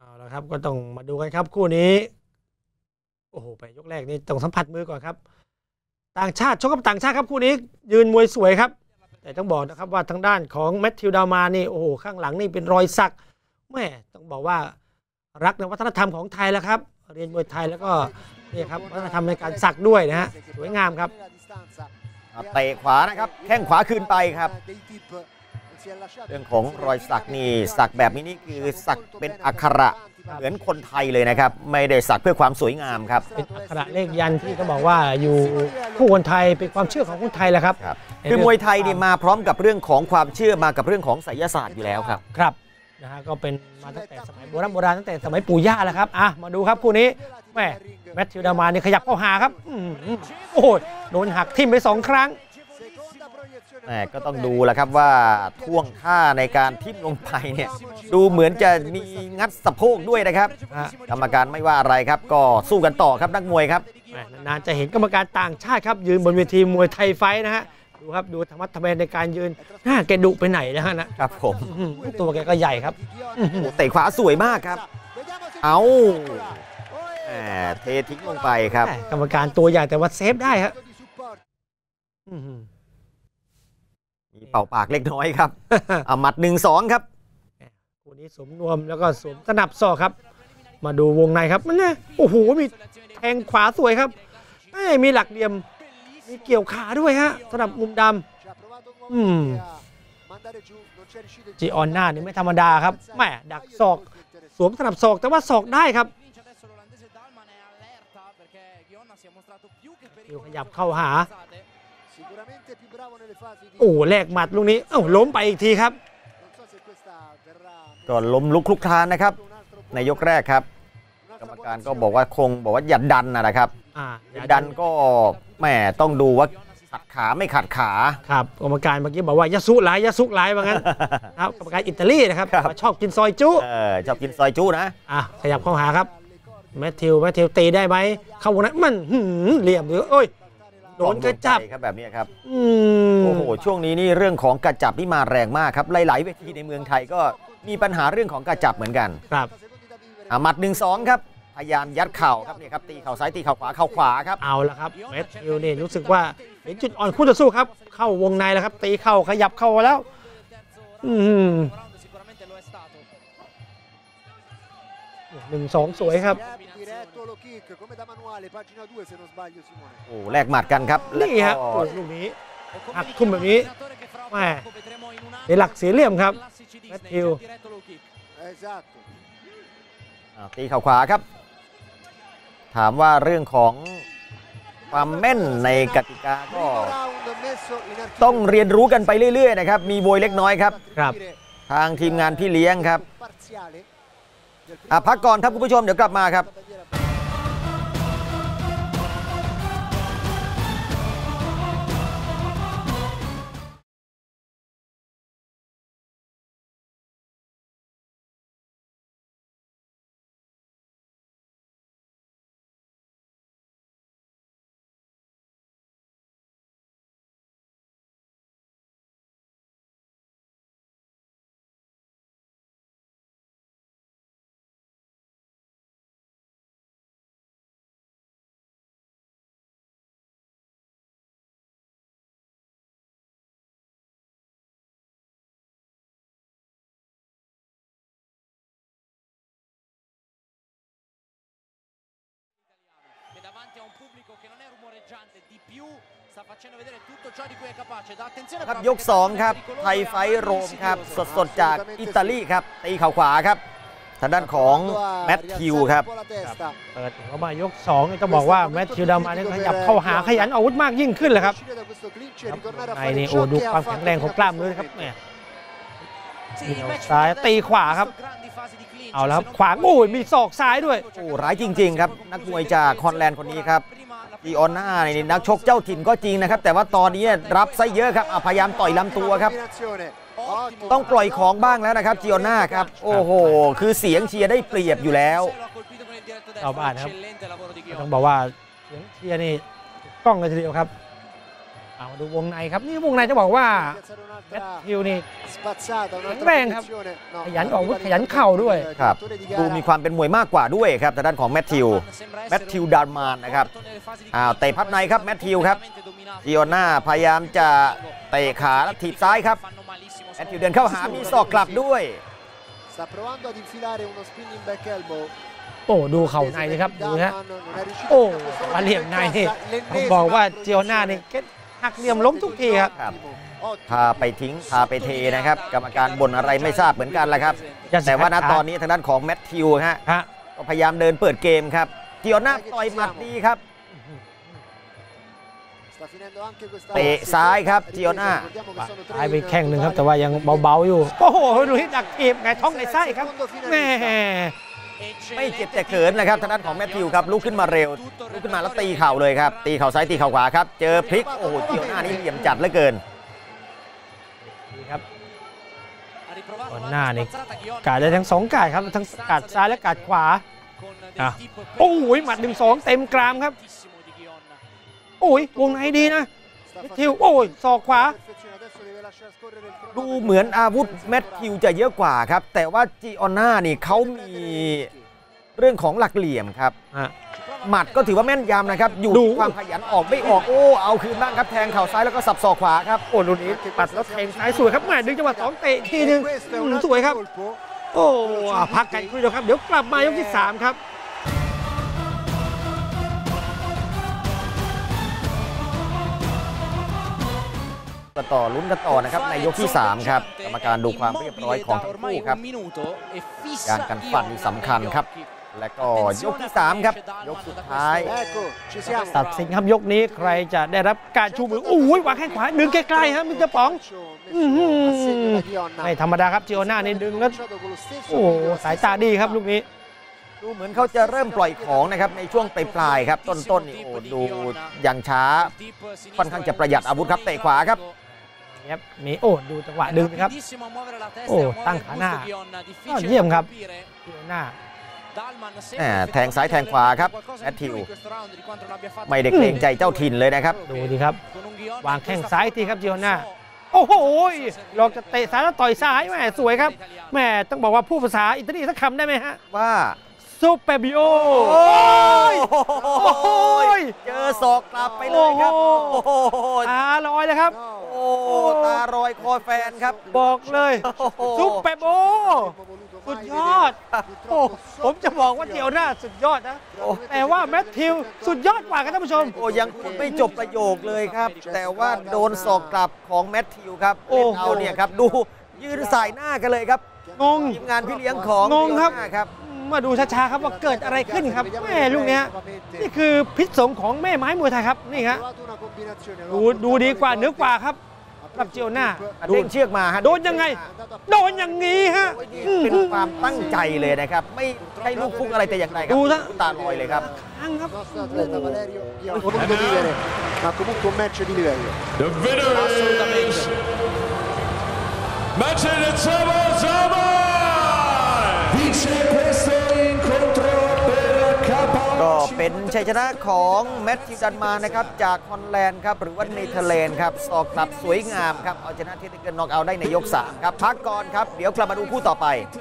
เอาละครับก็ต้องมาดูกันครับคู่นี้โอ้โหไปยกแรกนี่ต้องสัมผัสมือก่อนครับ ต่างชาติชกกับต่างชาติครับคู่นี้ ยืนมวยสวยครับ แต่ต้องบอกนะครับว่าทางด้านของแมทธิวดามานี่โอ้โหข้างหลังนี่เป็นรอยสักแม่ต้องบอกว่ารักในวัฒนธรรมของไทยแล้วครับ เรียนมวยไทยแล้วก็นี่ครับวัฒนธรรมในการสักด้วยนะฮะสวยงามครับเตะขวานะครับแข้งขวาคืนไปครับ เรื่องของรอยสักนี่สักแบบนี้นี่คือสักเป็นอักขระเหมือนคนไทยเลยนะครับ ไม่ได้สักเพื่อความสวยงามครับ เป็นอักขระเลขยันต์ที่ต้องบอกว่าอยู่คู่คนไทยเป็นความเชื่อของคนไทยแหละครับครับ คือมวยไทยนี่มาพร้อมกับเรื่องของความเชื่อมากับเรื่องของไสยศาสตร์อยู่แล้วครับครับนะฮะก็เป็นมาตั้งแต่สมัยโบราณโบราณตั้งแต่สมัยปู่ย่าแล้วครับอะมาดูครับคู่นี้แม่แมทธิวดามานี่ขยับเข้าหาครับอื้อหือโอ้โหโดนหักทิ่มไปสองครั้ง แหมก็ต้องดูแหละครับว่าท่วงท่าในการทิ่มลงไปเนี่ยดูเหมือนจะมีงัดสะโพกด้วยนะครับอะกรรมการไม่ว่าอะไรครับ ก็สู้กันต่อครับนักมวยครับแม่นานๆจะเห็นกรรมการต่างชาติครับ ยืนบนเวทีมวยไทยไฟท์นะฮะดูครับดูธรรมะทแมนในการยืนหน้าแกดุไปไหนนะฮะนะครับผมอื้อหือตัวแกก็ใหญ่ครับอื้อหือโอ้เตะขวาสวยมากครับ เอาแหมเททิ้งลงไปครับแม่กรรมการตัวใหญ่แต่ว่าเซฟได้ครับอื้อหือมี เป่าปากเล็กน้อยครับเอาหมัดหนึ่งสองครับคู่นี้สวมนวมแล้วก็สวมสนับศอกครับ มาดูวงในครับมันเนี่ยโอ้โหมีแทงขวาสวยครับเอ้ยมีหลักเหลี่ยมมีเกี่ยวขาด้วยฮะสำหรับมุมดำอืมจีออนหน้านี่ไม่ธรรมดาครับแหม่ดักศอกสวมสนับศอกแต่ว่าศอกได้ครับเดี๋ยวขยับเข้าหา โอ้โหแลกหมัดลูกนี้เอ้าล้มไปอีกทีครับก็ล้มลุกคลุกคลานนะครับ ในยกแรกครับ กรรมการก็บอกว่าคงบอกว่าอย่าดันนะนะครับอ่าอย่าดันก็แหมต้องดูว่าขัดขาไม่ขัดขาครับกรรมการเมื่อกี้บอกว่ายะสุหลายยะสุหลายว่างั้นครับกรรมการอิตาลีนะครับครับชอบกินซอยจุเออชอบกินซอยจู้นะอะขยับเข้าหาครับแมทธิวแมทธิวตีได้ไหมเข้าวงนั้นมันหืมเหลี่ยมหรือโอ้ย โดนกระจับโดนใจครับแบบนี้ครับอืมโอ้โหช่วงนี้นี่เรื่องของกระจับนี่มาแรงมากครับ หลายๆเวทีในเมืองไทยก็มีปัญหาเรื่องของกระจับเหมือนกันครับอะหมัดหนึ่งสองครับพยายามยัดเข่าครับนี่ครับตีเข่าซ้ายตีเข่าขวาเข่าขวาครับเอาละครับแมทธิวนี่รู้สึกว่าเห็นจุดอ่อนคู่ต่อสู้ครับ เข้าวงในแล้วครับ ตีเข้าขยับเข้าแล้ว อืม หนึ่งสองสวยครับ โอ้แลกหมัดกันครับแล้วนี่ฮะก็โอ้ลูกนี้หักทุ่มแบบนี้แหม่เสียหลักเสียเหลี่ยมครับแมทธิวอะตีเข่าขวาครับ ถามว่าเรื่องของความแม่นในกติกาก็ ต้องเรียนรู้กันไปเรื่อย ๆ นะครับ มีโวยเล็กน้อยครับครับ ทางทีมงานพี่เลี้ยงครับอะ พักก่อนครับคุณผู้ชมเดี๋ยวกลับมาครับ un pubblico che non è rumoreggiante di più sta facendo vedere tutto ciò di cui è capace. Da attenzione ครับ però ยก perché 2ครับ pericoloso ไทยไฟท์ ma โร non มครับ insidioso. สดๆ จากอิตาลีครับตีเข่าขวาครับ ทางด้านของแมทธิวครับ เปิดเข้ามายกสองนี่ต้องบอกว่าแมทธิวดามานี่ขยับเข้าหาขยันอาวุธมากยิ่งขึ้นเลยครับในนี่โอ้ดูความแข็งแรงของกล้ามเนื้อครับแหม Sì, Dio, il match stai, non è tei qua, visto ครับ grandi fasi di clinch, เอาแล้วครับ se non ขวางโอ้ยมีศอกซ้ายด้วยโอ้ร้ายจริง ๆ ครับ นักมวยจากฮอลแลนด์คนนี้ครับ prima la จีออนน่านี่นักชกเจ้าถิ่นก็จริงนะครับ แต่ว่าตอนนี้รับซะเยอะครับอะพยายามต่อยลำตัวครับ ottimo ต้องปล่อยของบ้างแล้วนะครับจีออนน่าครับ โอ้โห คือเสียงเชียร์ได้เปรียบอยู่แล้ว lo ha colpito con il diretto destro, เอาบ้านครับ eccellente lavoro di ต้อ Ghion. งบอกว่าเสียงเชียร์นี่กล้องเลยทีเดียวครับ เอามาดูวงในครับ นี่วงในจะบอกว่าแมทธิวนี่แข็งแรงครับ ขยันออกอาวุธขยันเข่าด้วยครับดูมีความเป็นมวยมากกว่าด้วยครับทางด้านของแมทธิวแมทธิวดานมานนะครับอ้าวเตะพับในครับแมทธิวครับจิโอน่าพยายามจะเตะขาแล้วถีบซ้ายครับแมทธิวเดินเข้าหามีศอกกลับด้วย Sta provando ad infilare uno spinning back elbow. โอ้ดูเข่าในสิครับดูฮะ Dalman non è riuscito โอ้ in questo มาเหลี่ยมในนี่ L'ennesima ผมบอกว่าเจียวหน้านี่เก็ต หักเหลี่ยมล้มทุกทีครับครับ Ottimo. พาไปทิ้งพาไปเทนะครับ กรรมการบ่นอะไรไม่ทราบเหมือนกันแหละครับ แต่ว่าณตอนนี้ทางด้านของแมทธิวฮะฮะก็พยายามเดินเปิดเกมครับจิโอน่าต่อยหมัดดีครับ Sta finendo anche questa เตะซ้ายครับจิโอน่า Ricordiamo che sono tre หายไป in แข้งหนึ่งครับ totale. แต่ว่ายังเบาๆอยู่ โอ้โหดูที่ดักทีบไงท้องไงไส้ครับแม่ ไม่เจ็บแต่เขินนะครับทางด้านของแมทธิวครับลุกขึ้นมาเร็วลุกขึ้นมาแล้วตีเข่าเลยครับ ตีเข่าซ้ายตีเข่าขวาครับ เจอพลิกโอ้โหจิโอน่านี่เหลี่ยมจัดเหลือเกินดีครับก่อนหน้านี่กาดได้ทั้งสองกาดครับทั้งกาดซ้ายและกาดขวาอะโอ้ยหมัดหนึ่งสองเต็มกรามครับโอ้ยวงในดีนะ แมท facendo ธิวโอ้ยศอกขวา perfezione. Adesso deve lasciare scorrere il ดู cronometro. เหมือนอาวุธแมทธิวจะเยอะกว่าครับ แต่ว่าจิโอน่านี่เขามีเรื่องของหลักเหลี่ยมครับฮะหมัดก็ถือว่าแม่นยำนะครับ อยู่ดูที่ความขยันออกไม่ออก โอ้เอาคืนบ้างครับแทงเข่าซ้ายแล้วก็สับศอกขวาครับโอ้ลูกนี้ปัดแล้วแทงซ้ายสวยครับแม่ดึงจังหวะสองเตะทีหนึง Questo è อื un ม altro สวยครับ colpo. โอ้อะพักกันคุยเดียวครับ เดี๋ยวกลับมายกที่ 3 ครับ ก็ต่อลุ้นกันต่อนะครับในยกที่ 3 ครับกรรมการดูความเรียบร้อยของทั้งคู่ครับการกันฟันนี่สำคัญครับ และก็ยกที่ 3 ครับ ยกสุดท้าย Ecco, ci siamo. ตัดสินครับยกนี้ใครจะได้รับการชูมือโอ้ยวางแข้งขวาดึงไกลๆครับมิสเตอร์ป๋อง Calcio messo a segno da Ghionna. ไม่ธรรมดาครับจิโอน่านี่ดึงแล้ว Lanciato con lo stesso โอ้โห piede, la สาย stessa ตาดีครับลูกนี้ดูเหมือนเขาจะเริ่มปล่อยของนะครับในช่วงปลายๆครับ ต้นๆนี่โอ้ดูยังช้าค่อนข้างจะประหยัดอาวุธครับเตะขวาครับ ครับมีโอ้ดูจังหวะดึงนะครับโอ้โอ้ตั้ตั้งงขาขาหหน้าน้ายอดเยี่ยมครับจิโอน่าแหม่แทงซ้ายแทงขวาครับแมทธิวไม่ไม่ได้เกรงใจเจ้าถิ่นเลยนะครับ ดูดีครับ วาวางงแข้แข้งงซ้าซ้ายยทีทีคครัรับบจิจิโอโอน่าน่าโอ้โหหลอกจะเตะซ้ายแล้วต่อยซ้ายแหมสวยครับแหมต้องบอกว่าพูดภาษาอิตาลีสักคำได้ไหมฮะ ว่าซูเปอร์บิโอโอ้ยโอ้โหเจอศอกกลับไปเลยครับโอ้โอ้โหโหตาลอยเลยครับ โอ้ตารอยคอแฟนครับ บอกเลยโอ้โหซุปเปอร์โบสุดยอดโอ้ผมจะบอกว่าเจียวหน้าสุดยอดนะ แต่ว่าแมทธิวสุดยอดกว่าครับท่านผู้ชม โอ้ยังพูดไม่จบประโยคเลยครับ แต่ว่าโดนศอกกลับของแมทธิวครับโอ้เล่นโหเอาเนี่ยครับดูยืนสายหน้ากันเลยครับงงทีมงานพี่เลี้ยงของงงครับเดียวหน้าครับมาดูช้าๆครับว่าเกิดอะไรขึ้นครับแม่ลูกเนี้ยนี่คือพิษสงของแม่ไม้มวยไทยครับนี่ฮะดูดูดีกว่าเหนือกว่าครับ กับเจียวหน้าเด้งเชือกมาฮะโดนยังไง โดนอย่างนี้ฮะเป็นความตั้งใจเลยนะครับ ไม่ใช่ลูกฟุกอะไรแต่อย่างใดครัดูนะตาลอยเลยครับข้างครับ Il nostro atleta Valerio Ghionna ha voluto vivere, ma comunque un match di livello. The winner is Marcelo Zaba เป็นชัยชนะของแมทธิวดาลมานนะครับจากฮอลแลนด์ครับหรือว่าเนเธอร์แลนด์ครับสอกกลับสวยงามครับเอาชนะ technical knockout ได้ในยก3ครับพักก่อนครับ เดี๋ยวกลับมาดูคู่ต่อไป